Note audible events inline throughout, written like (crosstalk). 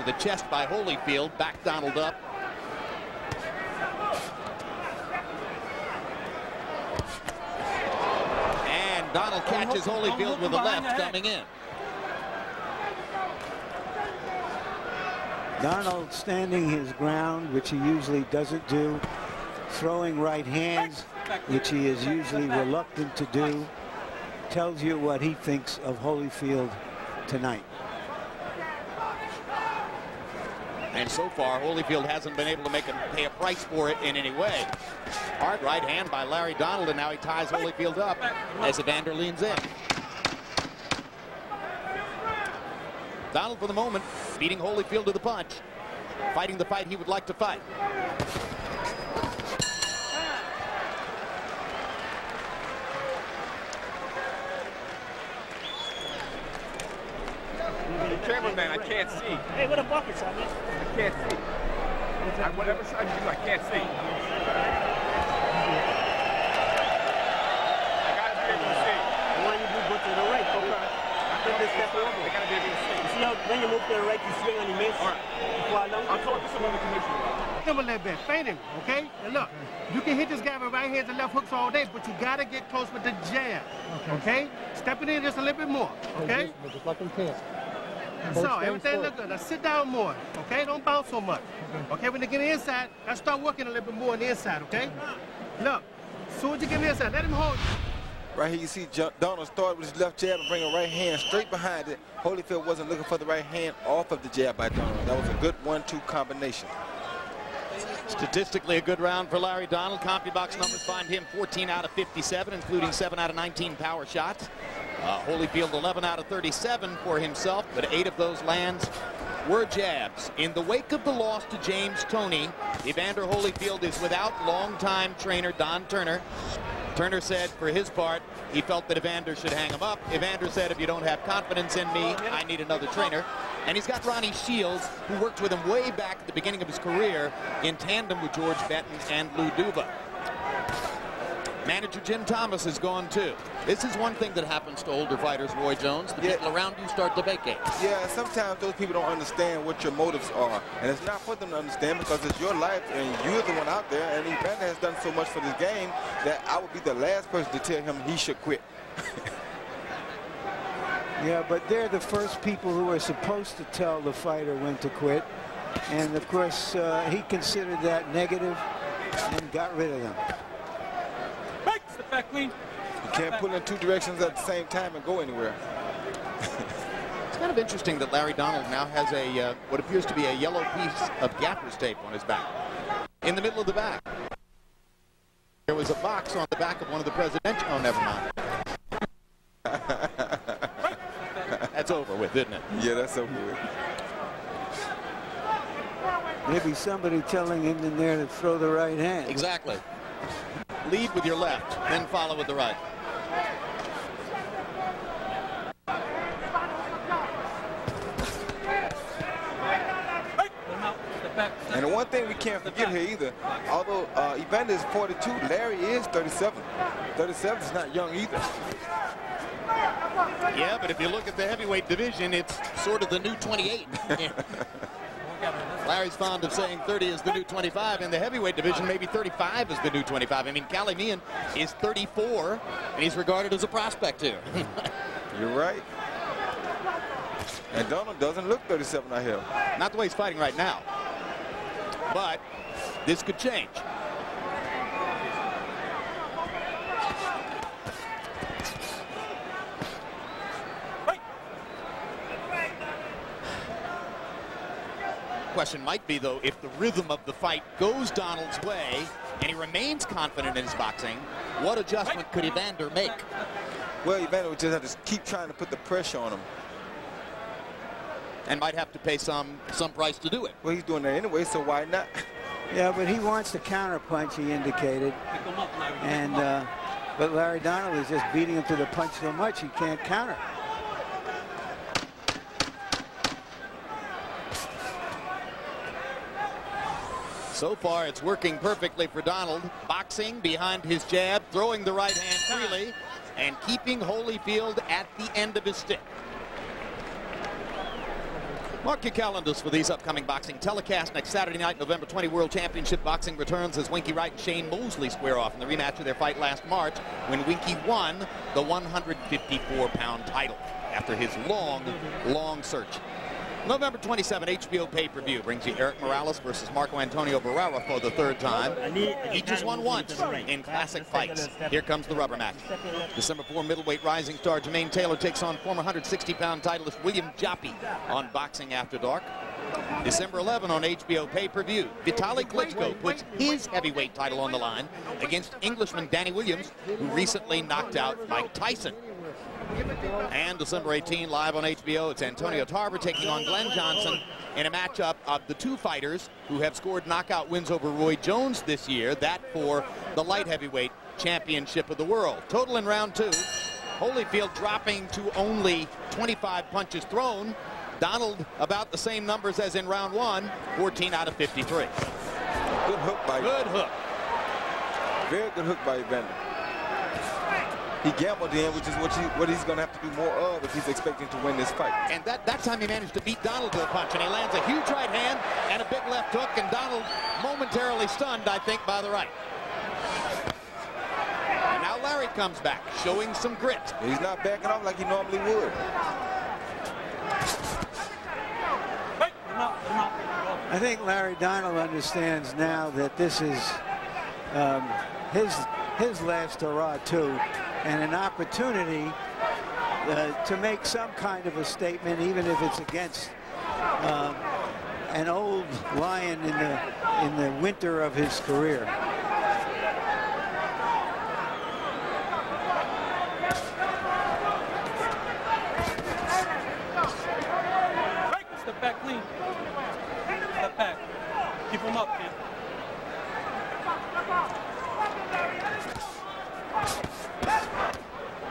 to the chest by Holyfield. Back Donald up. And Donald catches Holyfield with a left coming in. Donald standing his ground, which he usually doesn't do. Throwing right hands, which he is usually reluctant to do. Tells you what he thinks of Holyfield tonight. And so far, Holyfield hasn't been able to make him pay a price for it in any way. Hard right hand by Larry Donald, and now he ties Holyfield up as Evander leans in. Donald, for the moment, beating Holyfield to the punch, fighting the fight he would like to fight. Cameraman, I can't see. Hey, what a bucket, son, man. I can't see. I, whatever side you do, I can't see. I gotta be able to see. The one you do go to the right. Okay. Then they step over. I gotta be able to see. You see how when you move to the right, you swing and you miss? All right. You fall down. I'll talk to some other commissioner. him a little bit, feint him, okay? And look, you can hit this guy with right hands and left hooks all day, but you gotta get close with the jab, okay? Stepping in just a little bit more, okay? Just like in camp. So everything look good. Now sit down more, okay? Don't bounce so much, okay? When they get inside, now start working a little bit more on the inside, okay? Look, as soon as you get inside, let him hold you. Right here you see Donald start with his left jab and bring a right hand straight behind it. Holyfield wasn't looking for the right hand off of the jab by Donald. That was a good one-two combination. Statistically, a good round for Larry Donald. CompuBox numbers find him 14 out of 57, including 7 out of 19 power shots. Uh, Holyfield 11 out of 37 for himself, but 8 of those lands were jabs. In the wake of the loss to James Toney, Evander Holyfield is without longtime trainer Don Turner. Turner said for his part, he felt that Evander should hang him up. Evander said, if you don't have confidence in me, I need another trainer. And he's got Ronnie Shields, who worked with him way back at the beginning of his career in tandem with George Benton and Lou Duva. Manager Jim Thomas is gone too. This is one thing that happens to older fighters, Roy Jones. The Yeah. people around you start to vacate. Yeah, sometimes those people don't understand what your motives are. And it's not for them to understand because it's your life and you're the one out there. And Evander has done so much for this game that I would be the last person to tell him he should quit. (laughs) Yeah, but they're the first people who are supposed to tell the fighter when to quit. And of course, uh, he considered that negative and got rid of them. Step back clean. You can't pull in two directions at the same time and go anywhere. It's kind of interesting that Larry Donald now has a uh, what appears to be a yellow piece of gaffer's tape on his back. In the middle of the back. There was a box on the back of one of the presidential. Oh, never mind. (laughs) That's over with, isn't it? Yeah, that's over with. Maybe somebody telling him in there to throw the right hand. Exactly. Lead with your left, then follow with the right. And the one thing we can't forget here either, although uh, Evander is 42, Larry is 37. 37 is not young either. Yeah, but if you look at the heavyweight division, it's sort of the new 28. (laughs) Larry's fond of saying 30 is the new 25. In the heavyweight division, maybe 35 is the new 25. I mean, Kali Meehan is 34, and he's regarded as a prospect here. (laughs) You're right. And Donald doesn't look 37 out here. Not the way he's fighting right now. But this could change. Question might be, though, if the rhythm of the fight goes Donald's way and he remains confident in his boxing, what adjustment could Evander make? Well, Evander would just have to keep trying to put the pressure on him. And might have to pay some some price to do it. Well, he's doing that anyway, so why not? Yeah, but he wants to counterpunch, he indicated. And, uh, but Larry Donald is just beating him to the punch so much he can't counter. So far, it's working perfectly for Donald. Boxing behind his jab, throwing the right hand freely, and keeping Holyfield at the end of his stick. Mark your calendars for these upcoming boxing telecasts. Next Saturday night, November 20, World Championship Boxing returns as Winky Wright and Shane Mosley square off in the rematch of their fight last March when Winky won the 154-pound title after his long, long search. November 27, HBO pay-per-view brings you Erik Morales versus Marco Antonio Barrera for the third time. He just won once in classic fights. Here comes the rubber match. December 4, middleweight rising star Jermaine Taylor takes on former 160-pound titleist William Joppy on Boxing After Dark. December 11 on HBO pay-per-view, Vitali Klitschko puts his heavyweight title on the line against Englishman Danny Williams, who recently knocked out Mike Tyson. And December 18, live on HBO, it's Antonio Tarver taking on Glen Johnson in a matchup of the two fighters who have scored knockout wins over Roy Jones this year, that for the light heavyweight championship of the world. Total in round two, Holyfield dropping to only 25 punches thrown. Donald about the same numbers as in round one, 14 out of 53. Good hook by Good hook. Very good hook by Evander he gambled in, which is what, he, what he's going to have to do more of if he's expecting to win this fight. And that, that time he managed to beat Donald to the punch, and he lands a huge right hand and a big left hook, and Donald momentarily stunned, I think, by the right. And now Larry comes back, showing some grit. He's not backing off like he normally would. I think Larry Donald understands now that this is um, his his last hurrah too and an opportunity uh, to make some kind of a statement, even if it's against um, an old lion in the in the winter of his career. Step back clean. Step back. Keep him up, kid.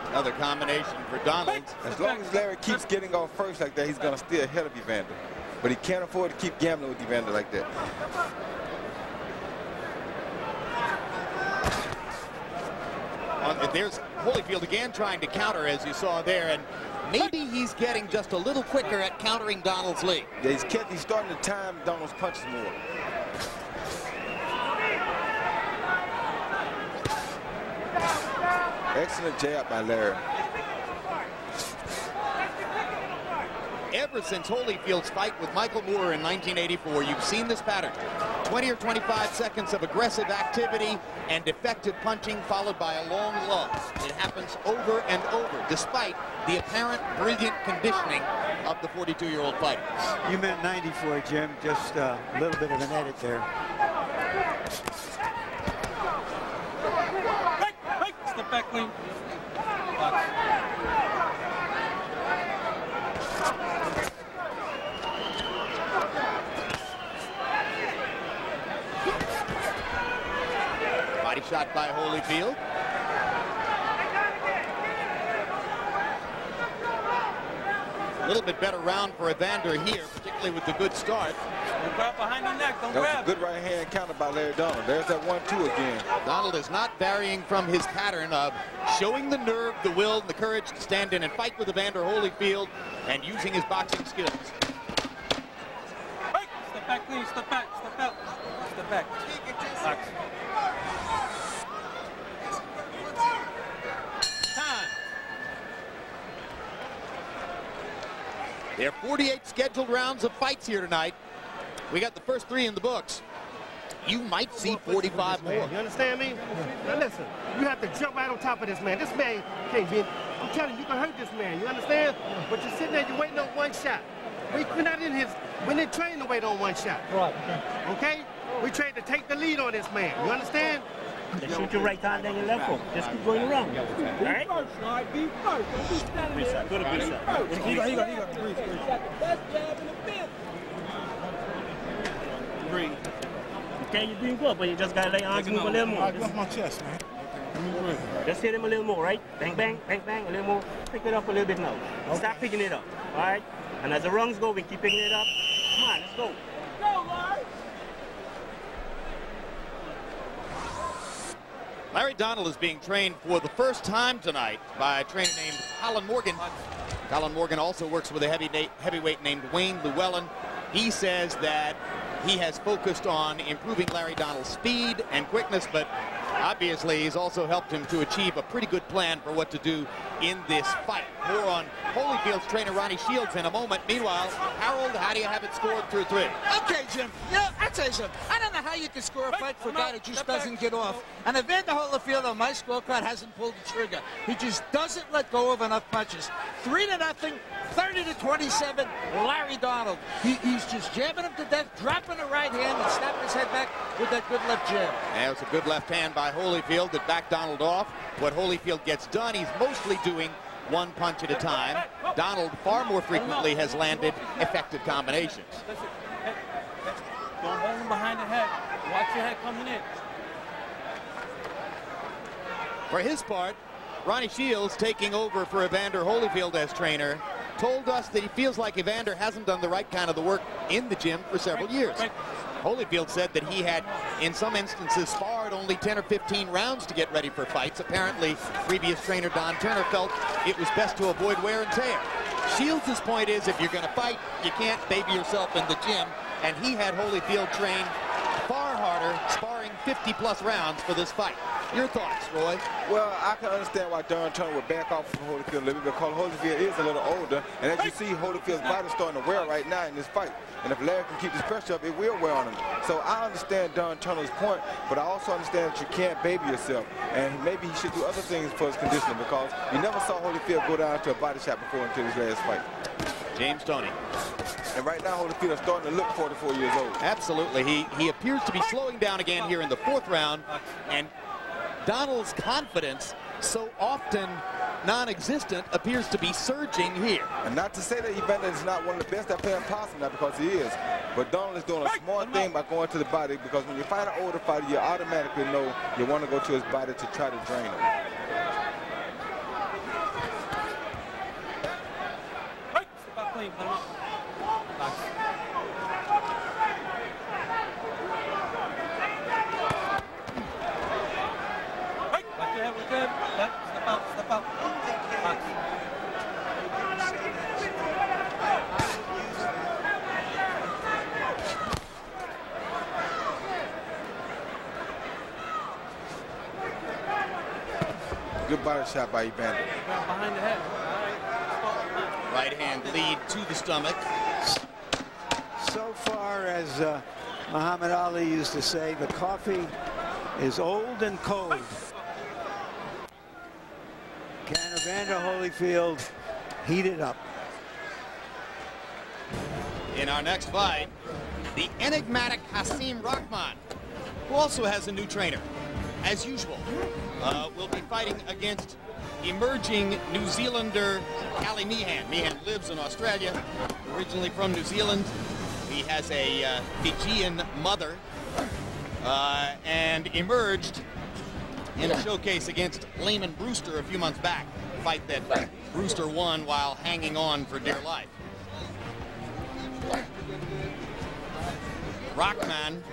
Another combination for Donald. As long as Larry keeps getting off first like that, he's going to stay ahead of Evander. But he can't afford to keep gambling with Evander like that. There's Holyfield again trying to counter, as you saw there, and maybe he's getting just a little quicker at countering Donald's lead. Yeah, he's, kept, he's starting to time Donald's punches more. Excellent jab by Larry. Ever since Holyfield's fight with Michael Moorer in 1984, you've seen this pattern. 20 or 25 seconds of aggressive activity and effective punching followed by a long lull. It happens over and over, despite the apparent brilliant conditioning of the 42-year-old fighter. You meant 94, Jim. Just uh, a little bit of an edit there. Clean. Body shot by Holyfield. A little bit better round for Evander here, particularly with the good start. Don't grab behind the neck. Don't that grab. was a good right hand counter by Larry Donald. There's that one-two again. Donald is not varying from his pattern of showing the nerve, the will, and the courage to stand in and fight with Evander Holyfield and using his boxing skills. Hey, step back, please. Step back. Step out. Step back. Box. Time. There are 48 scheduled rounds of fights here tonight. We got the first three in the books. You might see 45 more. You understand me? Now listen, you have to jump right on top of this man. This man can't be. I'm telling you, you can hurt this man. You understand? But you're sitting there, you're waiting on one shot. We, we're not in his. We're not trained to wait on one shot. Right. Okay? We trained to take the lead on this man. You understand? Just shoot your right hand, then your left hook. Just keep going around. All right? First, all right, be first. Don't be standing there. Go to good side. He got, he got, he got. Breathe, breathe. Best jab in the fifth. Okay, you're doing good, but you just gotta let your arms move a little more. Right, off my chest, man. Let me breathe. Just hit him a little more, right? Bang, bang, bang, bang, a little more. Pick it up a little bit now. Start picking it up, all right? And as the rungs go, we keep picking it up. Come on, let's go. Go, Larry. Larry Donald is being trained for the first time tonight by a trainer named Colin Morgan. Colin Morgan also works with a heavy heavyweight named Wayne Llewellyn. He says that he has focused on improving Larry Donald's speed and quickness, but obviously he's also helped him to achieve a pretty good plan for what to do in this fight. More on Holyfield's trainer Ronnie Shields in a moment. Meanwhile, Harold, how do you have it scored through three? Okay, Jim. You know, I tell you something. I don't know how you can score a fight for a guy that just doesn't get off. And Evander Holyfield on my scorecard hasn't pulled the trigger. He just doesn't let go of enough punches. Three to nothing, 30 to 27. Larry Donald. He, he's just jabbing him to death, dropping the right hand, and snapping his head back with that good left jab. And it was a good left hand by Holyfield that backed Donald off. What Holyfield gets done, he's mostly doing one punch at a time. Donald far more frequently has landed effective combinations. Don't hold him behind the head. Watch your head coming in. For his part, Ronnie Shields taking over for Evander Holyfield as trainer told us that he feels like Evander hasn't done the right kind of the work in the gym for several years. Holyfield said that he had, in some instances, sparred only 10 or 15 rounds to get ready for fights. Apparently, previous trainer Don Turner felt it was best to avoid wear and tear. Shields' point is if you're going to fight, you can't baby yourself in the gym, and he had Holyfield train far harder, sparring 50-plus rounds for this fight. Your thoughts, Roy? Well, I can understand why Don Turner would back off from Holyfield a little bit because Holyfield is a little older. And as you see, Holyfield's body starting to wear right now in this fight. And if Larry can keep this pressure up, it will wear on him. So I understand Don Turner's point, but I also understand that you can't baby yourself. And maybe he should do other things for his conditioning because you never saw Holyfield go down to a body shot before until his last fight. James Toney. And right now, Holyfield is starting to look 44 years old. Absolutely. He, he appears to be slowing down again here in the fourth round. And Donald's confidence, so often non-existent, appears to be surging here. And not to say that Evander is not one of the best at playing possum not because he is. But Donald is doing a smart thing by going to the body because when you fight an older fighter, you automatically know you want to go to his body to try to drain him. clean. Body shot by Evander. Behind the head. Right hand lead to the stomach. So far, as uh, Muhammad Ali used to say, the coffee is old and cold. Can Evander Holyfield heat it up? In our next fight, the enigmatic Hasim Rahman, who also has a new trainer. As usual, uh, will be fighting against emerging New Zealander Kali Meehan. Meehan lives in Australia, originally from New Zealand. He has a uh, Fijian mother uh, and emerged in a showcase against Lamon Brewster a few months back, a fight that Brewster won while hanging on for dear life. Rahman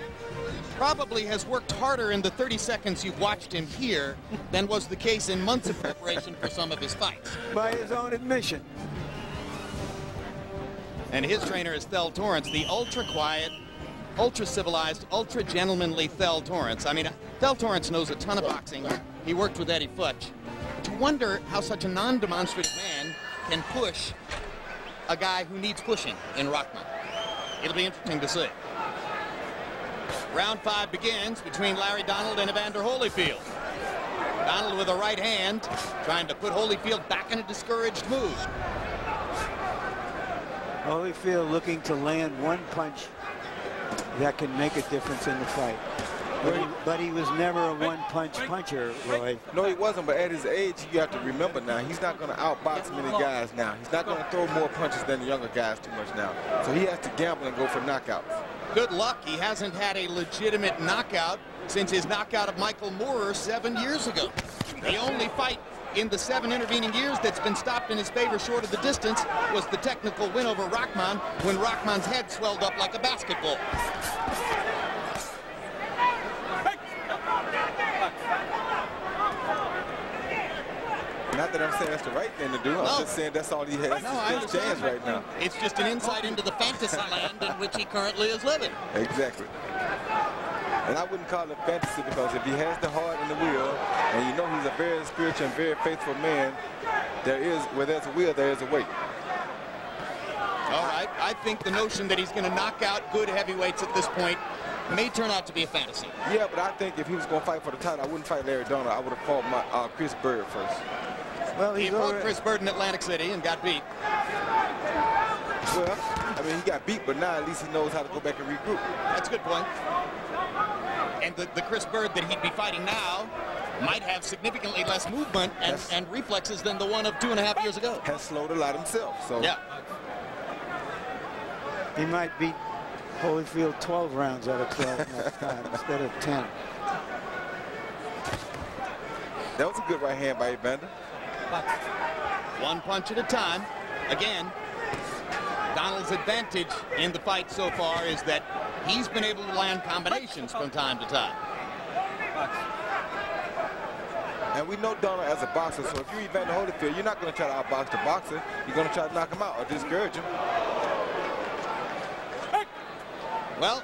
probably has worked harder in the 30 seconds you've watched him here than was the case in months of preparation for some of his fights. By his own admission. And his trainer is Thell Torrence, the ultra-quiet, ultra-civilized, ultra-gentlemanly Thell Torrence. I mean, Thell Torrence knows a ton of boxing. He worked with Eddie Futch. To wonder how such a non-demonstrative man can push a guy who needs pushing in Rahman. It'll be interesting to see. Round five begins between Larry Donald and Evander Holyfield. Donald with a right hand, trying to put Holyfield back in a discouraged mood. Holyfield looking to land one punch that can make a difference in the fight. But he, but he was never a one-punch puncher, Roy. No, he wasn't, but at his age, you have to remember now, he's not going to outbox many guys now. He's not going to throw more punches than the younger guys too much now. So he has to gamble and go for knockouts. Good luck. He hasn't had a legitimate knockout since his knockout of Michael Moorer seven years ago. The only fight in the seven intervening years that's been stopped in his favor short of the distance was the technical win over Rahman when Rahman's head swelled up like a basketball. Not that I'm saying that's the right thing to do. I'm just saying that's all he has No, I his chance right now. It's just an insight into the fantasy land in which he currently is living. Exactly. And I wouldn't call it fantasy because if he has the heart and the will, and you know he's a very spiritual and very faithful man, there is, where there's a will, there is a way. All right, I think the notion that he's going to knock out good heavyweights at this point may turn out to be a fantasy. Yeah, but I think if he was going to fight for the title, I wouldn't fight Larry Donald. I would have fought my, uh, Chris Byrd first. Well, He fought already, Chris Byrd in Atlantic City and got beat. Well, I mean, he got beat, but now at least he knows how to go back and regroup. That's a good point. And the, the Chris Byrd that he'd be fighting now might have significantly less movement and, Yes. and reflexes than the one of two and a half years ago. Has slowed a lot himself. So Yeah. he might beat Holyfield 12 rounds out of 12 next (laughs) time instead of 10. that was a good right hand by Evander. One punch at a time. Again, Donald's advantage in the fight so far is that he's been able to land combinations from time to time. And we know Donald as a boxer, so if you're Evander Holyfield, you're not going to try to outbox the boxer. You're going to try to knock him out or discourage him. Well,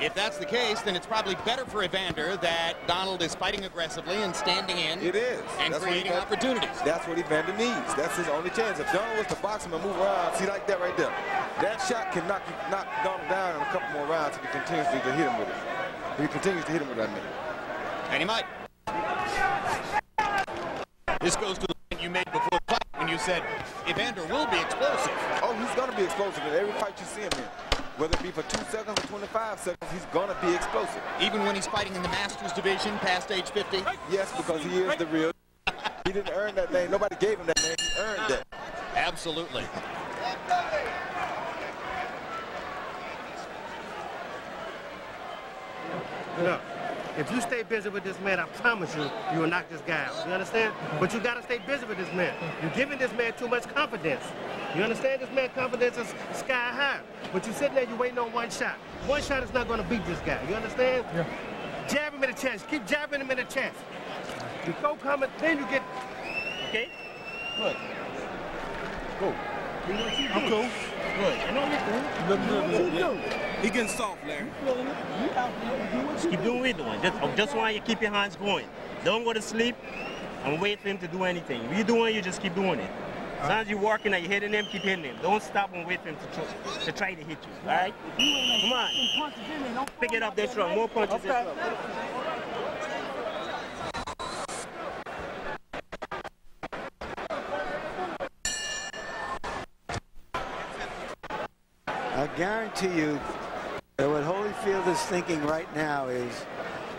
if that's the case, then it's probably better for Evander that Donald is fighting aggressively and standing in It is. and That's creating Evander- opportunities. That's what Evander needs. That's his only chance. If Donald was to box him and move around, see like that right there. That shot can knock, knock Donald down in a couple more rounds if he continues to hit him with it. If he continues to hit him with that, I. And he might. This goes to the point you made before the fight when you said Evander will be explosive. Oh, he's going to be explosive in every fight you see him in. Whether it be for two seconds or 25 seconds, he's going to be explosive. Even when he's fighting in the Masters division past age 50. Yes, because he is the real. He didn't earn that name. Nobody gave him that name. He earned it. Absolutely. Look, if you stay busy with this man, I promise you, you will knock this guy out. You understand? But you gotta stay busy with this man. You're giving this man too much confidence. You understand? This man confidence is sky high. But you sitting there, you waiting on one shot. One shot is not gonna beat this guy. You understand? Yeah. Jab him in the chest. Keep jabbing him in the chest. You go coming, then you get. Okay? Good. Go. I'm cool. Good. I know what you're doing. He getting soft, Larry. Just keep doing what you're doing. Just, I just want you to keep your hands going. Don't go to sleep and wait for him to do anything. If you're doing, you just keep doing it. As long as you're working and you're hitting him, keep hitting him. Don't stop and wait for him to, tr- to try to hit you. All right? Come on. Pick it up this strong. More punches this strong. I guarantee you that what Holyfield is thinking right now is,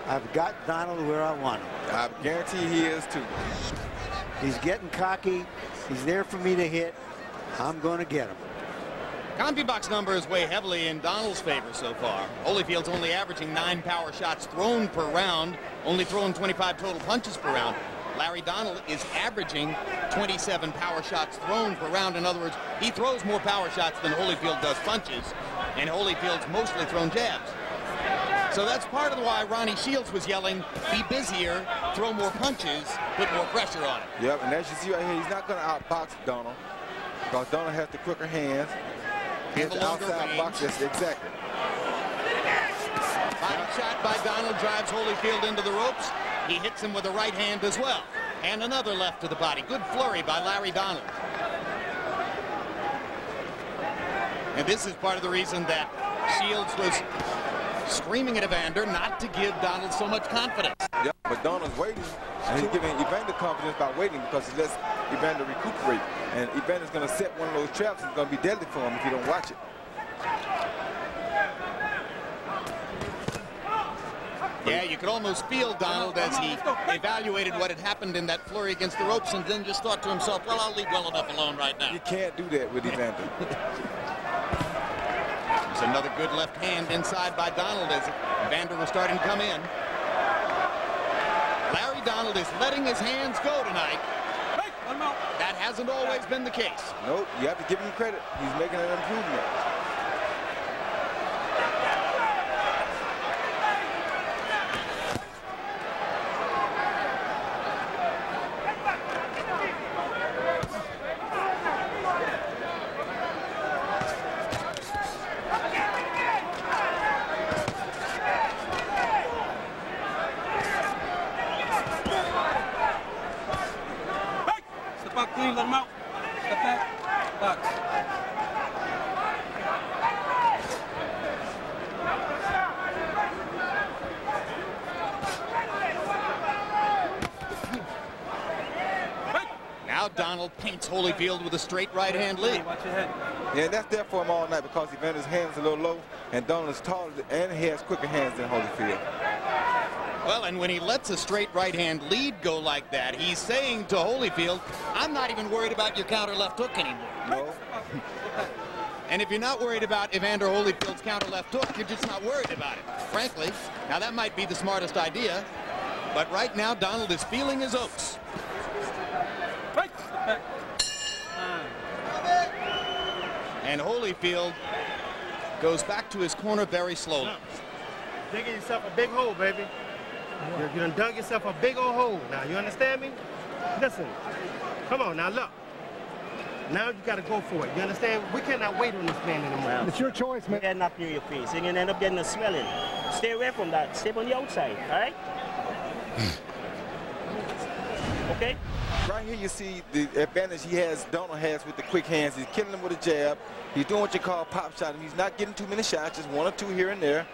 I've got Donald where I want him. I guarantee he is too. He's getting cocky. He's there for me to hit. I'm going to get him. CompuBox numbers weigh heavily in Donald's favor so far. Holyfield's only averaging nine power shots thrown per round, only throwing 25 total punches per round. Larry Donald is averaging 27 power shots thrown per round. In other words, he throws more power shots than Holyfield does punches, and Holyfield's mostly thrown jabs. So that's part of why Ronnie Shields was yelling, be busier, throw more punches, put more pressure on him. Yep, and as you see right here, he's not going to outbox Donald because Donald has the quicker hands. He has And the outside range. box. Yes, exactly. Body shot by Donald drives Holyfield into the ropes. He hits him with a right hand as well. And another left to the body. Good flurry by Larry Donald. And this is part of the reason that Shields was screaming at Evander not to give Donald so much confidence. Yeah, but Donald's waiting, and he's giving Evander confidence by waiting because he lets Evander recuperate. And Evander's going to set one of those traps. It's going to be deadly for him if you don't watch it. Yeah, you could almost feel Donald as he evaluated what had happened in that flurry against the ropes and then just thought to himself, well, I'll leave well enough alone right now. You can't do that with Evander. (laughs) There's another good left hand inside by Donald as Evander was starting to come in. Larry Donald is letting his hands go tonight. That hasn't always been the case. nope, you have to give him credit. He's making an improvement. clean, let him out. Step back. Box. Right. Now Donald paints Holyfield with a straight right hand lead. Watch your. Yeah, that's there for him all night because Evander's hands a little low, and Donald is taller and he has quicker hands than Holyfield. Well, and when he lets a straight right hand lead go like that, he's saying to Holyfield, I'm not even worried about your counter left hook anymore. No, (laughs) And if you're not worried about Evander Holyfield's counter left hook, you're just not worried about it, frankly. Now, that might be the smartest idea, but right now, Donald is feeling his oats. Right. Step back. And Holyfield goes back to his corner very slowly. Digging yourself a big hole, baby. You're, you done dug yourself a big old hole. Now, you understand me? Listen, come on, now look. Now you gotta go for it. You understand? We cannot wait on this man anymore. It's your choice, man. Get nothing in your face. You're gonna end up getting a swelling. Stay away from that. Stay on the outside, all right? (sighs) okay? Right here you see the advantage he has, Donald has with the quick hands. He's killing him with a jab. He's doing what you call pop shot. He's not getting too many shots, just one or two here and there.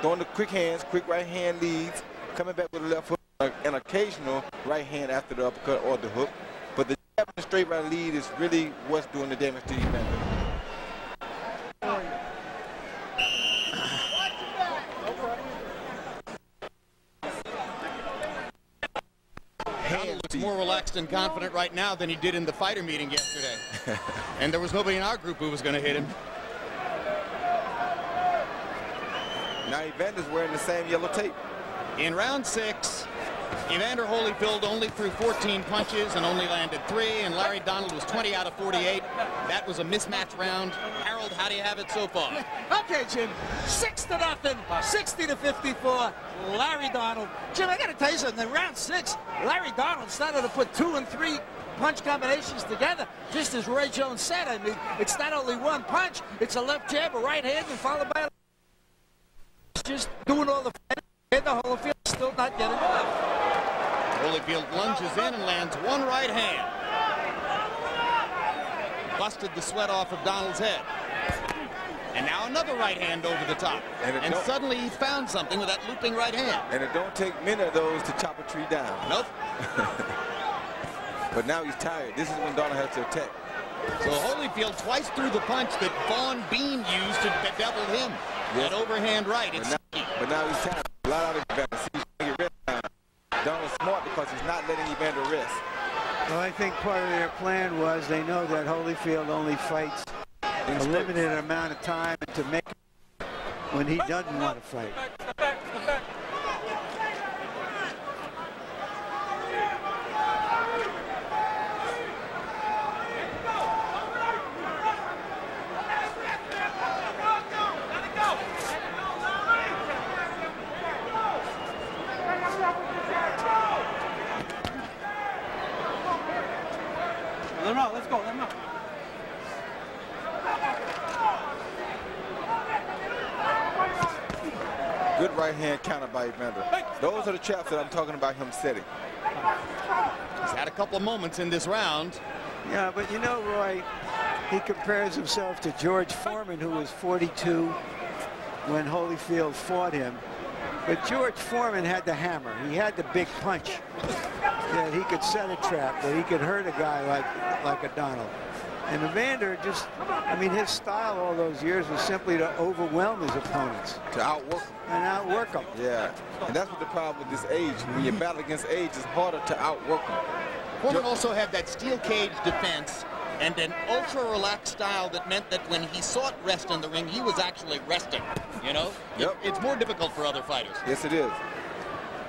Throwing the quick hands, quick right hand leads, coming back with a left hook, an occasional right hand after the uppercut or the hook. But the jab and the straight right lead is really what's doing the damage to Evander. Donald looks more relaxed and confident right now than he did in the fighter meeting yesterday. (laughs) and there was nobody in our group who was going to hit him. Now Evander's wearing the same yellow tape. In round six, Evander Holyfield only threw 14 punches and only landed three, and Larry Donald was 20 out of 48. That was a mismatch round. Harold, how do you have it so far? (laughs) Okay, Jim. Six to nothing. 60 to 54. Larry Donald. Jim, I got to tell you something. In round six, Larry Donald started to put two and three punch combinations together. Just as Roy Jones said, I mean, it's not only one punch, it's a left jab, a right hand, and followed by a (laughs) just doing all the (laughs) fighting. And the whole field still not getting off. Holyfield lunges in and lands one right hand. Busted the sweat off of Donald's head. And now another right hand over the top. And And suddenly he found something with that looping right hand. And it don't take many of those to chop a tree down. Nope. (laughs) But now he's tired. This is when Donald has to attack. So Holyfield twice threw the punch that Vaughn Bean used to bedevil him. That overhand right. But now, but now he's tired. A lot out of Evander. See, he's trying to get rest now. Donald's smart because he's not letting Evander rest. Well, I think part of their plan was they know that Holyfield only fights a limited amount of time to make when he doesn't want to fight. Step back. Step back. Let him out. Let's go. Let him out. Good right hand counter by Evander. Those are the traps that I'm talking about him setting. He's had a couple of moments in this round. Yeah, but you know, Roy, he compares himself to George Foreman, who was 42 when Holyfield fought him. But George Foreman had the hammer. He had the big punch that he could set a trap, that he could hurt a guy like, like a Donald. And Evander just, I mean, his style all those years was simply to overwhelm his opponents To outwork them. and outwork them. Yeah. And that's what the problem with this age. When you battle against age, it's harder to outwork them. Foreman also had that steel cage defense and an ultra relaxed style that meant that when he sought rest in the ring, he was actually resting. You know, It- it's more difficult for other fighters. Yes, it is.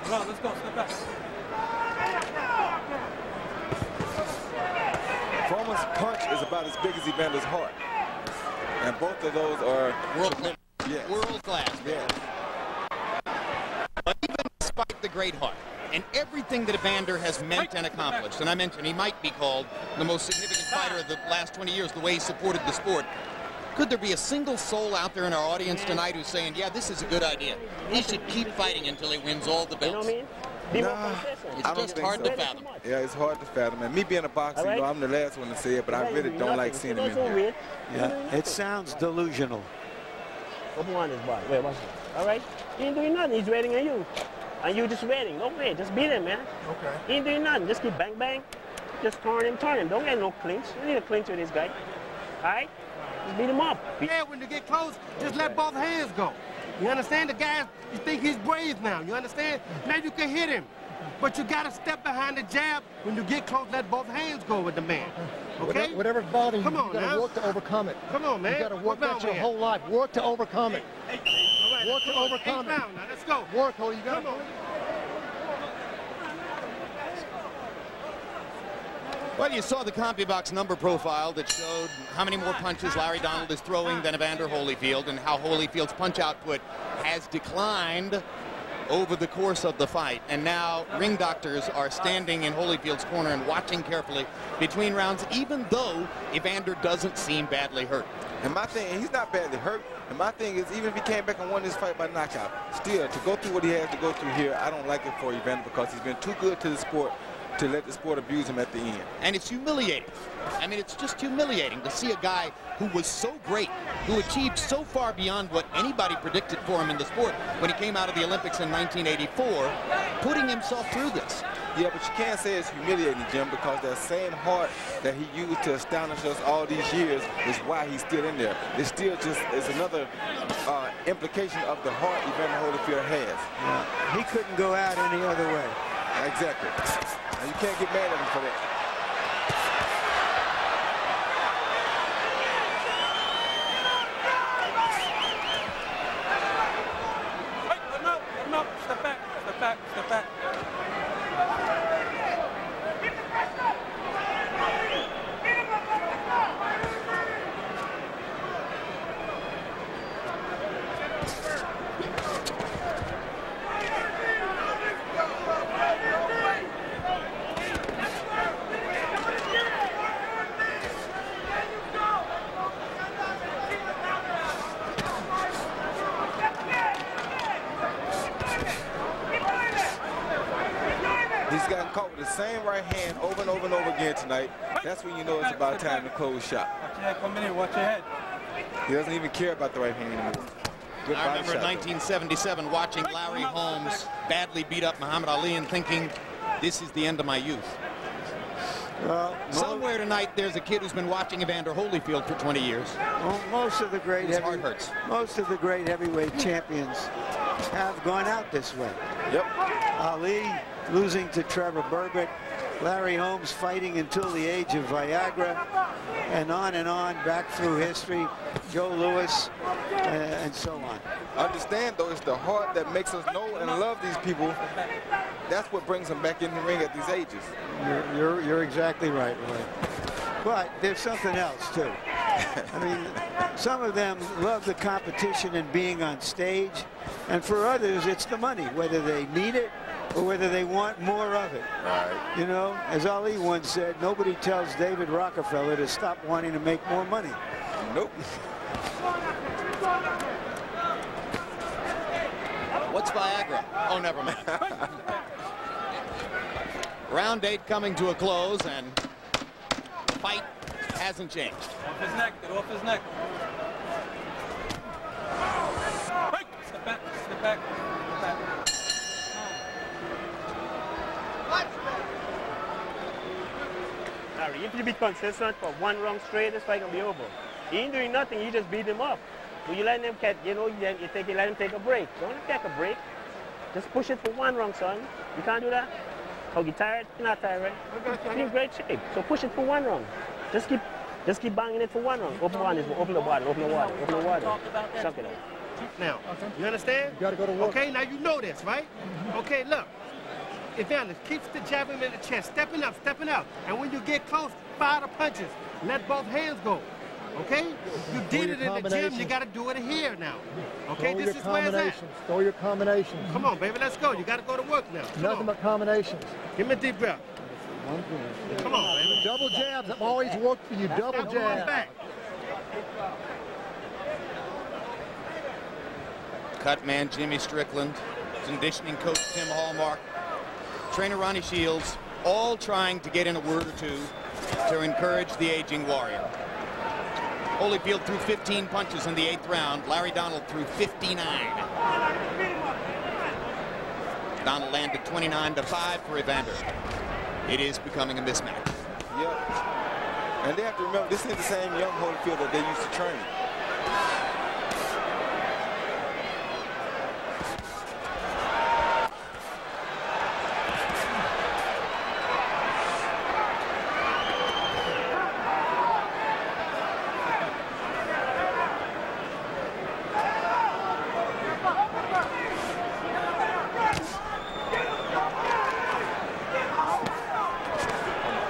Come on. Let's go. Step back. Foreman's punch is about as big as Evander's heart. And both of those are World class. Yes. World class. Yes. But even despite the great heart and everything that Evander has meant and accomplished, and I mentioned he might be called the most significant fighter of the last 20 years, the way he supported the sport. Could there be a single soul out there in our audience tonight who's saying, yeah, this is a good idea. He should keep fighting until he wins all the You know belts? What I mean? Be more Nah. It's I don't just think hard so. to fathom. Yeah, it's hard to fathom, man. Me being a boxer, All right. you know, I'm the last one to say it, but I really don't like seeing him in don't here. Yeah, it sounds delusional. Open one this bad. Wait, what's it? All right? He ain't doing nothing. He's waiting on you. And you just waiting. Don't wait. Just beat him, man. Okay. He ain't doing nothing. Just keep bang, bang. Just turn him, turn him. Don't get no clinch. You need a clinch with this guy. All right? Just beat him up. Yeah, when you get close, just let both hands go. You understand? The guy, you think he's brave now. You understand? Now you can hit him. But you gotta step behind the jab. When you get close, let both hands go with the man. Okay? Whatever- Whatever's bothering Come you, on you gotta now. work to overcome it. Come on, man. You gotta work that your at? whole life. Work to overcome it. All right, Work to on, overcome it. now. Let's go. Work, Cody. You gotta. on. Well, you saw the CompuBox number profile that showed how many more punches Larry Donald is throwing than Evander Holyfield and how Holyfield's punch output has declined over the course of the fight. And now ring doctors are standing in Holyfield's corner and watching carefully between rounds, even though Evander doesn't seem badly hurt. And my thing, he's not badly hurt. And my thing is, even if he came back and won this fight by knockout, still, to go through what he has to go through here, I don't like it for Evander because he's been too good to the sport to let the sport abuse him at the end. And it's humiliating. I mean, it's just humiliating to see a guy who was so great, who achieved so far beyond what anybody predicted for him in the sport when he came out of the Olympics in 1984, putting himself through this. Yeah, but you can't say it's humiliating, Jim, because that same heart that he used to astonish us all these years is why he's still in there. It's still just is another uh, implication of the heart Evander Holyfield has. Yeah, he couldn't go out any other way. Exactly. You can't get mad at him for that. Hey, let him out, let him out. Step back, step back, step back. He's gotten caught with the same right hand over and over and over again tonight. That's when you know it's about time to close shop. Watch your head, come in here, watch your head. He doesn't even care about the right hand anymore. Good I remember in 1977 though. watching Larry Holmes badly beat up Muhammad Ali and thinking, this is the end of my youth. Well, Somewhere tonight, there's a kid who's been watching Evander Holyfield for 20 years. mo- most of the great His heavy, heart hurts. most of the great heavyweight champions have gone out this way. Yep. Ali losing to Trevor Berbick, Larry Holmes fighting until the age of Viagra, and on and on back through history. Joe Louis, uh, and so on. Understand, though, it's the heart that makes us know and love these people. That's what brings them back in the ring at these ages. You're, you're, you're exactly right, Roy. But there's something else, too. I mean, some of them love the competition and being on stage. And for others, it's the money, whether they need it or whether they want more of it. Right. You know, as Ali once said, nobody tells David Rockefeller to stop wanting to make more money. Nope. What's Viagra? Oh, never mind. (laughs) Round eight coming to a close, and the fight hasn't changed. Off his neck, get off his neck. Hey, step back, step back. Larry, if you be consistent for one wrong straight, this fight gonna be over. He ain't doing nothing, you just beat him up. But you let him catch, you know, you, you think you let him take a break. Don't take a break. Just push it for one wrong, son. You can't do that? Oh, you tired? You're not tired, right? You're in great shape. So push it for one round. Just keep just keep banging it for one round. Open one is open the water, open the water, open the water. Suck it out. Now, you understand? You gotta go to work. Okay, now you know this, right? Okay, look. Evander keeps the jabbing in the chest, stepping up, stepping up. And when you get close, fire the punches. Let both hands go. Okay? You did it in the gym, you gotta do it here now. Okay, Throw this is where it's at. combinations. Throw your combinations. Come on, baby, let's go. You gotta go to work now. Come Nothing on. but combinations. Give me a deep breath. Come on, baby. Double jabs have always worked for you. Double Now jabs. back. Cut man Jimmy Strickland, conditioning coach Tim Hallmark, trainer Ronnie Shields, all trying to get in a word or two to encourage the aging warrior. Holyfield threw 15 punches in the eighth round. Larry Donald threw 59. Donald landed 29 to 5 for Evander. It is becoming a mismatch. Yep. And they have to remember, this is the same young Holyfield that they used to train.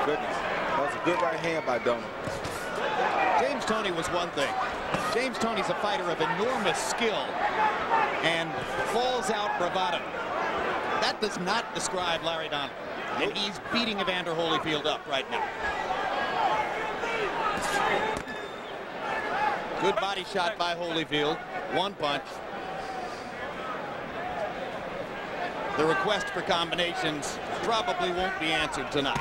Goodness. That was a good right hand by Donald. James Toney was one thing. James Toney's a fighter of enormous skill and falls out bravado. That does not describe Larry Donald. And he's beating Evander Holyfield up right now. Good body shot by Holyfield. One punch. The request for combinations probably won't be answered tonight.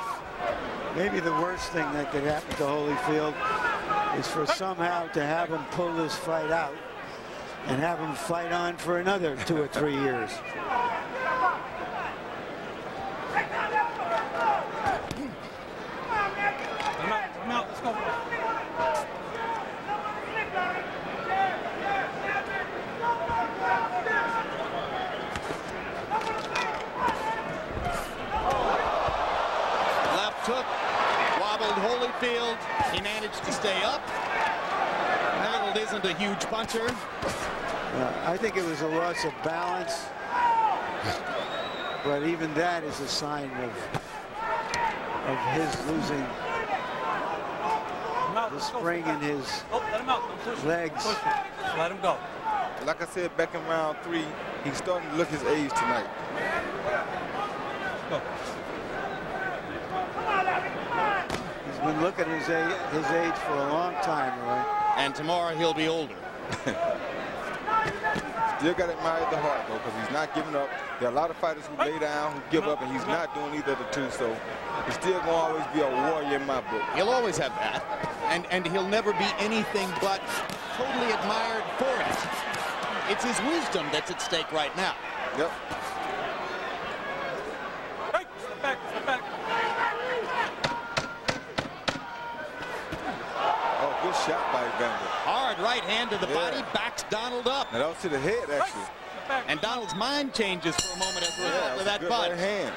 Maybe the worst thing that could happen to Holyfield is for somehow to have him pull this fight out and have him fight on for another two or three years. Come out, come out, let's go. Left hook, wobbled Holyfield. He managed to stay up. Donald isn't a huge puncher. Uh, I think it was a loss of balance. But even that is a sign of of his losing out, the spring in his Oh, let him out. Push legs. Push. Let him go. Like I said back in round three, he's starting to look his age tonight. He's been looking his age, his age for a long time, Roy. And tomorrow he'll be older. (laughs) Still got to admire the heart, though, because he's not giving up. There are a lot of fighters who lay down, who give up, and he's not doing either of the two. So he's still going to always be a warrior in my book. He'll always have that. And, and he'll never be anything but totally admired for it. It's his wisdom that's at stake right now. Yep. Hey, step back, step back. Oh, good shot by Evander. Hard right hand to the Yeah. body, backs Donald up. Now, that was to the head, actually. Back. And Donald's mind changes for a moment as a result Yeah, of that that was a good right punch. hand.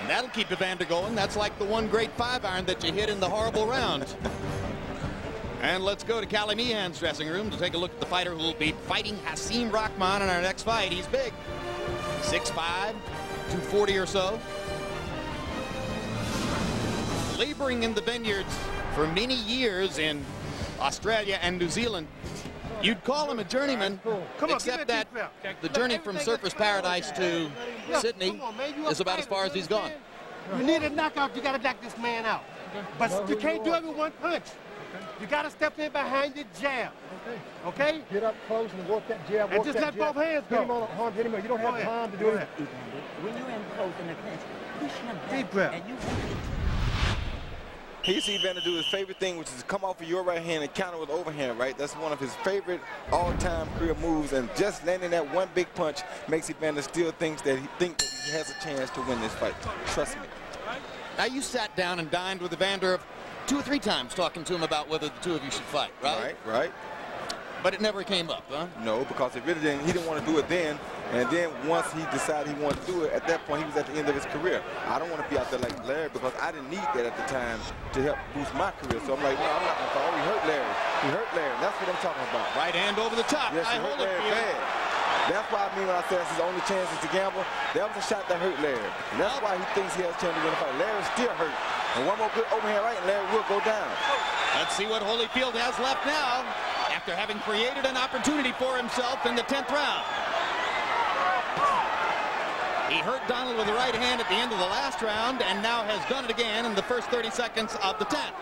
And that'll keep Evander going. That's like the one great five iron that you hit in the horrible round. And let's go to Kali Meehan's dressing room to take a look at the fighter who will be fighting Hasim Rahman in our next fight. He's big. 6'5", 240 or so. Laboring in the vineyards for many years in Australia and New Zealand. You'd call him a journeyman, on, except that the journey from Everything Surfers Paradise to Sydney come on, man, you a is about as far as he's gone. You need a knockout, you gotta knock this man out. But you can't do it with one punch. You gotta step in behind your jab. Okay. Okay? Get up close and work that jab. And just that let jab. both hands Hit him on the arm, hit him. You don't have ahead. time to do ahead. it. When you're in close in the clinch, push him back. Deep breath. He see Evander do his favorite thing, which is to come off of your right hand and counter with overhand, right? That's one of his favorite all-time career moves, and just landing that one big punch makes Evander still thinks that he think that he has a chance to win this fight. Trust me. Now you sat down and dined with Evander two or three times talking to him about whether the two of you should fight, right? Right, right. But it never came up, huh? No, because if it really didn't. He didn't want to do it then, and then once he decided he wanted to do it, at that point he was at the end of his career. I don't want to be out there like Larry because I didn't need that at the time to help boost my career. So I'm like, no, I'm not going to fight. He hurt Larry. He hurt Larry. That's what I'm talking about. Right hand over the top Yes, he hurt Larry Holyfield. bad. That's why I mean when I said it's his only chance is to gamble. That was a shot that hurt Larry. And that's why he thinks he has a chance to win the fight. Larry's still hurt. And one more good overhand right, and Larry will go down. Let's see what Holyfield has left now after having created an opportunity for himself in the 10th round. He hurt Donald with the right hand at the end of the last round and now has done it again in the first 30 seconds of the 10th.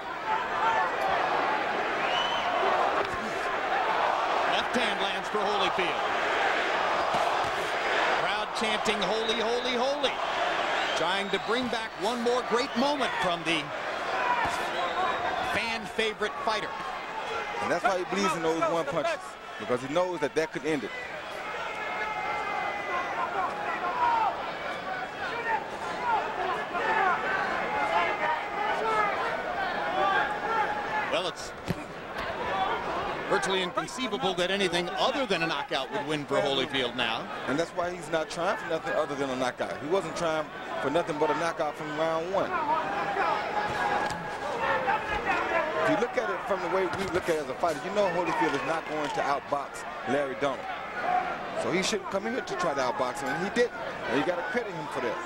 Left hand lands for Holyfield. Crowd chanting, holy, holy, holy. Trying to bring back one more great moment from the fan favorite fighter. And that's why he believes in those one punches. Because he knows that that could end it. Well, it's virtually inconceivable that anything other than a knockout would win for Holyfield now. And that's why he's not trying for nothing other than a knockout. He wasn't trying for nothing but a knockout from round one. If you look at it from the way we look at it as a fighter, you know Holyfield is not going to outbox Larry Donald. So he shouldn't come in here to try to outbox him, and he didn't. And you got to credit him for that.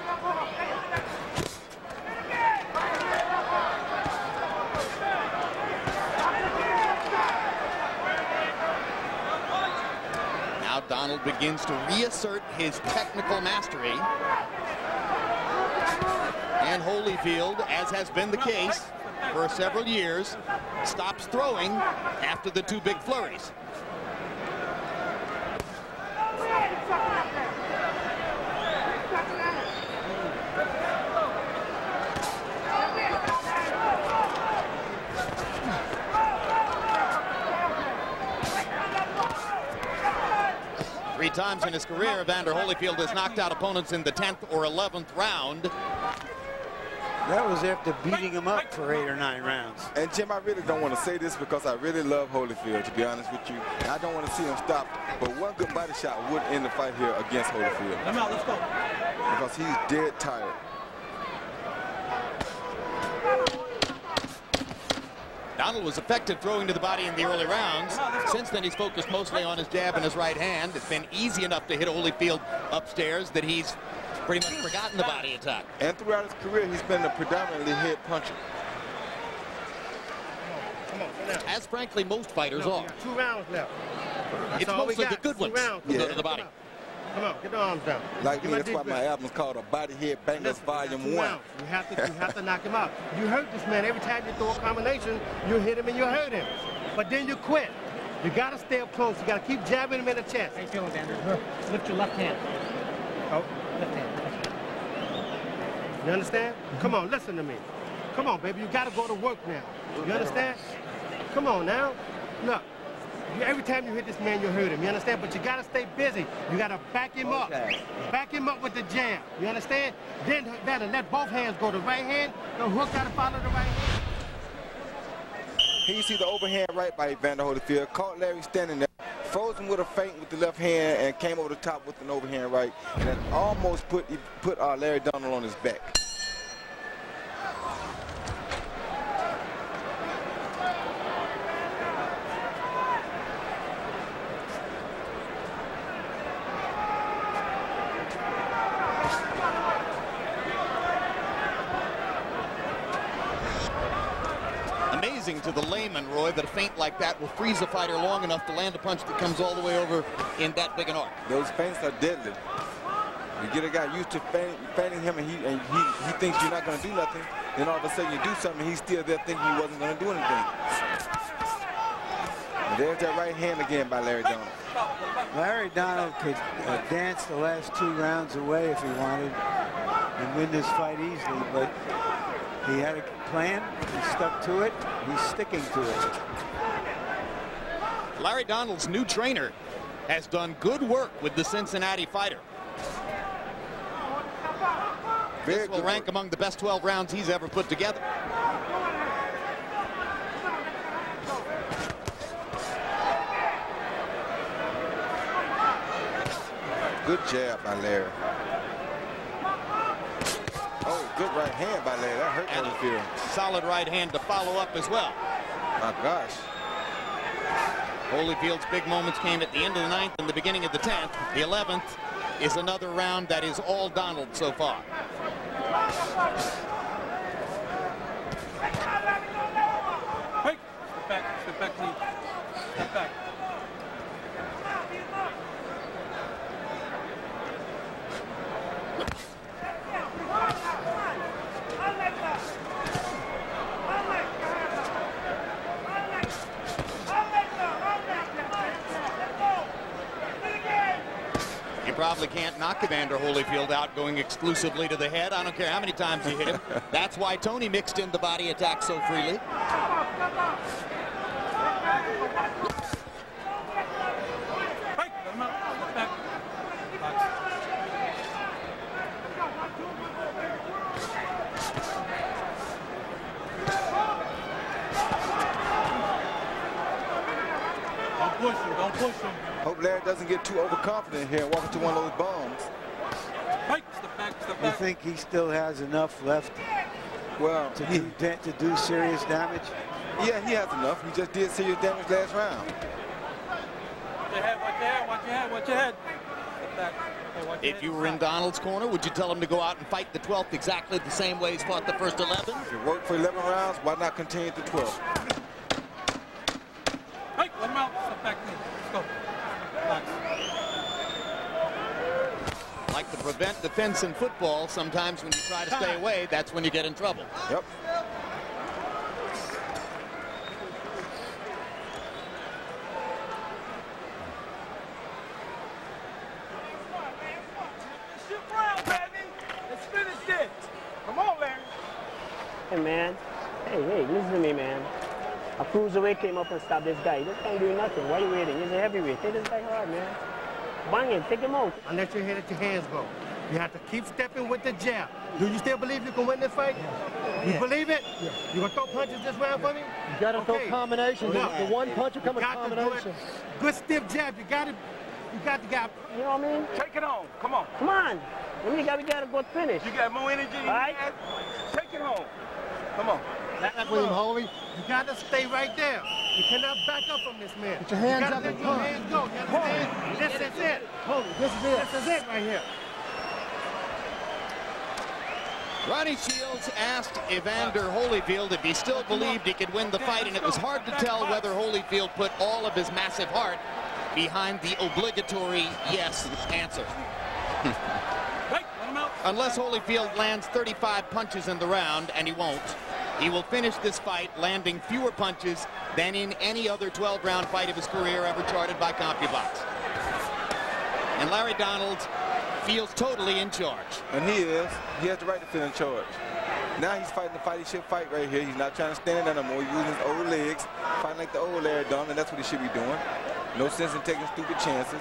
Now Donald begins to reassert his technical mastery. And Holyfield, as has been the case for several years, stops throwing after the two big flurries. Three times in his career, Evander Holyfield has knocked out opponents in the 10th or 11th round. That was after beating him up for eight or nine rounds. And Jim, I really don't want to say this because I really love Holyfield, to be honest with you. I don't want to see him stop. But one good body shot would end the fight here against Holyfield. Come out, let's go. Because he's dead tired. Donald was effective throwing to the body in the early rounds. Since then, he's focused mostly on his jab and his right hand. It's been easy enough to hit Holyfield upstairs that he's pretty much forgotten the body attack. And throughout his career, he's been a predominantly head puncher. Come on, sit down. As frankly, most fighters No, are. two rounds left. That's It's mostly the good Two ones rounds. who go Yeah. to the body. Come on, get the arms down. Like Get me, that's why my breath. album's called A Body Head Bangers Listen, we Volume 1. rounds. You have to, you have to knock him out. You hurt this man every time you throw a combination. You hit him and you hurt him, but then you quit. You got to stay up close. You got to keep jabbing him in the chest. How you feeling, Vander? Lift your left hand. Oh, Left hand. You understand? Come on, listen to me. Come on, baby. You got to go to work now. You understand? Come on now. Look. You, every time you hit this man, you hurt him. You understand? But you got to stay busy. You got to back him up. Back him up with the jam. You understand? Then better let both hands go. The right hand, the hook got to follow the right hand. Here you see the overhand right by Evander Holyfield. Caught Larry standing there, froze him with a feint with the left hand, and came over the top with an overhand right, and almost put put uh, Larry Donald on his back. To the layman, Roy, that a feint like that will freeze a fighter long enough to land a punch that comes all the way over in that big an arc. Those feints are deadly. You get a guy used to feint, feinting him, and he and he, he thinks you're not going to do nothing. Then all of a sudden you do something, he's still there thinking he wasn't going to do anything. And there's that right hand again by Larry Donald. Larry Donald could uh, dance the last two rounds away if he wanted and win this fight easily, but he had a plan, he stuck to it, he's sticking to it. Larry Donald's new trainer has done good work with the Cincinnati fighter. Very This will rank among the best 12 rounds he's ever put together. Good jab by Larry. Good right hand by Larry. That hurt And solid right hand to follow up as well. My gosh. Holyfield's big moments came at the end of the ninth and the beginning of the 10th. The 11th is another round that is all Donald so far. Hey, step back, step back, clean. Step back. He probably can't knock Evander Holyfield out going exclusively to the head. I don't care how many times you hit him. That's why Toney mixed in the body attack so freely. Don't push him. Don't push him. Hope Larry doesn't get too overconfident here walking to one of those bombs. Right, step back. Step You think he still has enough left Well, to he, do, to do serious damage? yeah, he has enough. He just did serious damage last round. Watch your head. Watch your head. Watch your head. Watch your head. Hey, If head. you were in Donald's corner, would you tell him to go out and fight the 12th exactly the same way he's fought the first 11? If it worked for 11 rounds, why not continue to 12? Right, let him out. Step back. Let's go. Box. Like to prevent defense in football, sometimes when you try to stay away, that's when you get in trouble. Yep. Shoot round, baby. Let's finish this. Come on, Larry. Hey, man. Hey, hey, listen to me, man. A cruiserweight came up and stopped this guy. This guy doing nothing. Why you waiting? He's a heavyweight. Take this guy hard, man. Bang him. Take him out. And let your head at your hands go. You have to keep stepping with the jab. Do you still believe you can win this fight? You believe it? You gonna throw punches this round for me? You got to Okay. throw combinations. Look, The one punch will come in you got to do it. Good stiff jab. You got to, you got to get. You know what I mean? Take it on. Come on. Come on. I mean, got, we got to go finish. You got more energy All right. Take it home. Come on. William Holy. You got to stay right there. You cannot back up from this man. Put your hands you gotta up let your hands go. You understand? This is it. Holy, this is it. This is it right here. Ronnie Shields asked Evander Holyfield if he still believed he could win the fight, and it was hard to tell whether Holyfield put all of his massive heart behind the obligatory yes answer. Right, let him out. Unless Holyfield lands 35 punches in the round, and he won't, he will finish this fight landing fewer punches than in any other 12-round fight of his career ever charted by CompuBox. And Larry Donald feels totally in charge. And he is. He has the right to feel in charge. Now he's fighting the fight he should fight right here. He's not trying to stand there no more. Using his old legs, fighting like the old Larry Donald, and that's what he should be doing. No sense in taking stupid chances.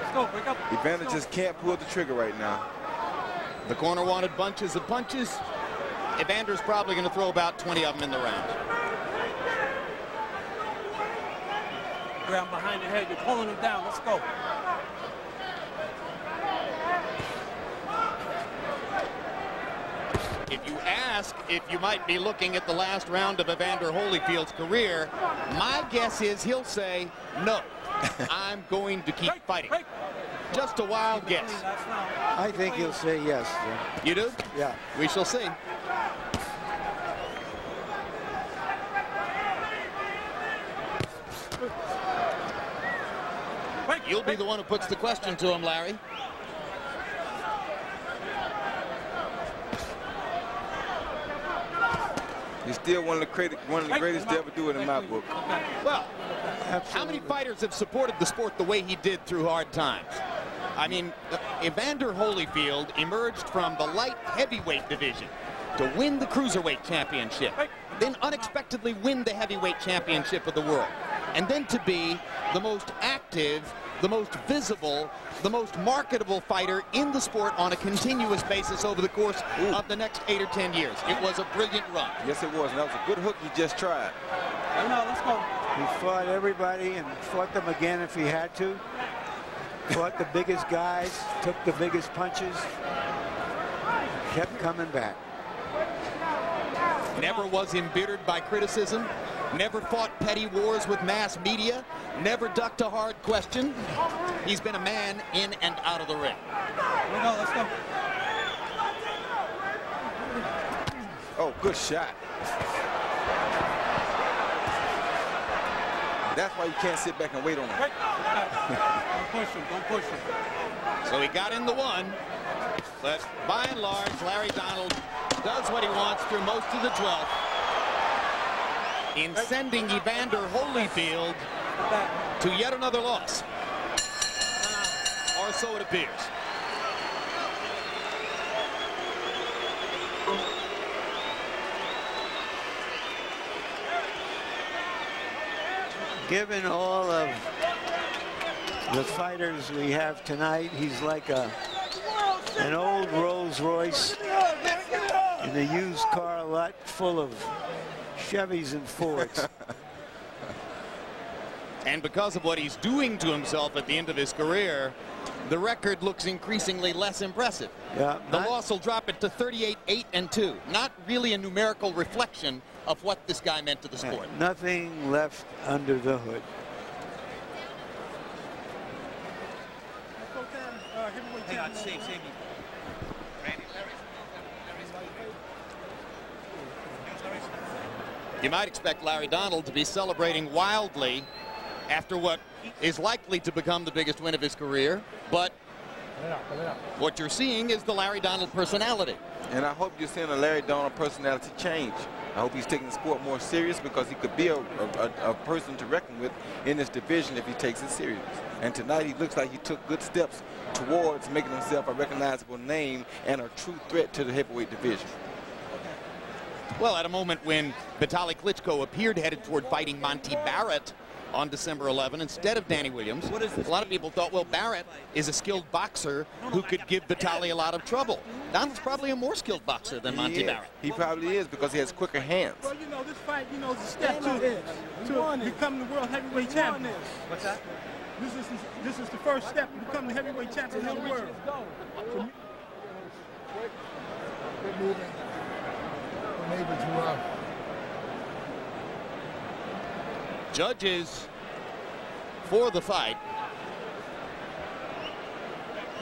Let's go. Break up. Evander just can't pull the trigger right now. The corner wanted bunches of punches. Evander's probably going to throw about 20 of them in the round. Ground behind the head. You're pulling him down. Let's go. If you ask if you might be looking at the last round of Evander Holyfield's career, my guess is he'll say, no, (laughs) I'm going to keep Break, fighting. break. Just a wild guess. I think he'll say yes. You do? Yeah. We shall see. You'll be the one who puts the question to him, Larry. He's still one of the, credit, one of the greatest to ever do it in my book. Well, how many fighters have supported the sport the way he did through hard times? I mean, Evander Holyfield emerged from the light heavyweight division to win the cruiserweight championship, then unexpectedly win the heavyweight championship of the world, and then to be the most active, the most visible, the most marketable fighter in the sport on a continuous basis over the course of the next eight or ten years. It was a brilliant run. Yes, it was. And that was a good hook he just tried. Let him out. Let's go. He fought everybody and fought them again if he had to. Fought the biggest guys, took the biggest punches, kept coming back. never was embittered by criticism, never fought petty wars with mass media, never ducked a hard question. He's been a man in and out of the ring. Here we go. Let's go. Oh, good shot. That's why you can't sit back and wait on him. Don't push him. Don't push him. So he got in the one, but by and large, Larry Donald does what he wants through most of the 12th. In sending Evander Holyfield to yet another loss. Or so it appears. Given all of the fighters we have tonight, he's like a an old Rolls Royce in a used car lot full of Chevys and Fords. (laughs) And because of what he's doing to himself at the end of his career, the record looks increasingly less impressive. Yeah, The loss will drop it to 38, 8, and 2. Not really a numerical reflection of what this guy meant to the sport. Nothing left under the hood. Hang on, save, save You might expect Larry Donald to be celebrating wildly after what is likely to become the biggest win of his career, but what you're seeing is the Larry Donald personality. And I hope you're seeing a Larry Donald personality change. I hope he's taking the sport more serious because he could be a, a, a- person to reckon with in this division if he takes it serious. And tonight he looks like he took good steps towards making himself a recognizable name and a true threat to the heavyweight division. Well, at a moment when Vitaly Klitschko appeared headed toward fighting Monty Barrett on December 11 instead of Danny Williams, a lot of people thought, well, Barrett is a skilled boxer who could give Vitaly a lot of trouble. Donald's probably a more skilled boxer than Monty he. Barrett. He probably is because he has quicker hands. Well, you know, this fight, you know, is a step to, to becoming the world heavyweight champion. What's that? This is this is the first step to becoming the heavyweight champion of the world. Quit too rough. Judges for the fight.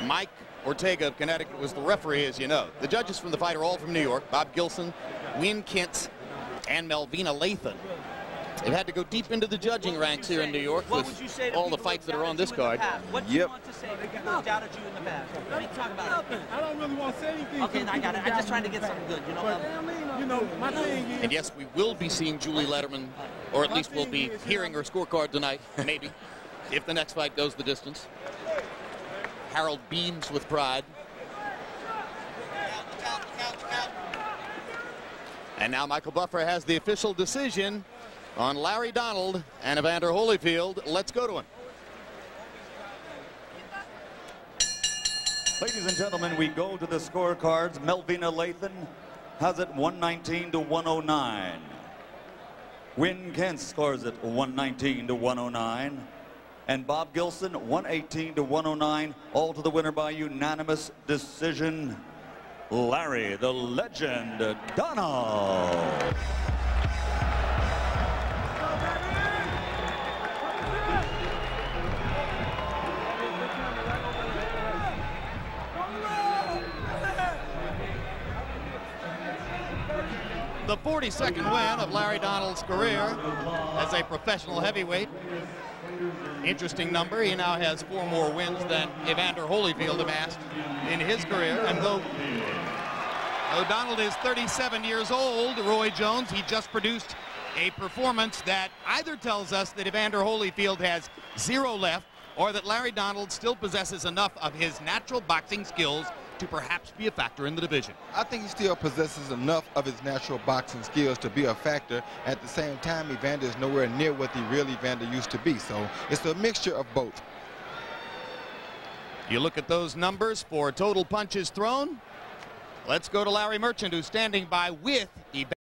Mike Ortega of Connecticut was the referee, as you know. The judges from the fight are all from New York. Bob Gilson, Wynn Kintz, and Melvina Lathan. They've had to go deep into the judging ranks here in New York What with would you say to all the fights that are on this doubted you in the card. What do you Yep. want to say to people doubted you in the past? Let me talk about it. I don't really want to say anything. Okay, I got it. I'm just trying to get something good, you know. But, uh, you know, my thing is, And yes, we will be seeing Julie Lederman, or at least we'll be hearing her scorecard tonight, maybe, (laughs) if the next fight goes the distance. Harold beams with pride. And now Michael Buffer has the official decision on Larry Donald and Evander Holyfield. Let's go to him. Ladies and gentlemen, we go to the scorecards. Melvina Lathan has it 119 to 109. Wynn Kintz scores it 119 to 109. And Bob Gilson 118 to 109. All to the winner by unanimous decision. Larry the Legend Donald. The 42nd win of Larry Donald's career as a professional heavyweight. Interesting number. He now has four more wins than Evander Holyfield amassed in his career. And though, Donald is 37 years old, Roy Jones, he just produced a performance that either tells us that Evander Holyfield has zero left or that Larry Donald still possesses enough of his natural boxing skills to perhaps be a factor in the division. I think he still possesses enough of his natural boxing skills to be a factor. At the same time, Evander is nowhere near what the real Evander used to be. So it's a mixture of both. You look at those numbers for total punches thrown. Let's go to Larry Merchant, who's standing by with Evander.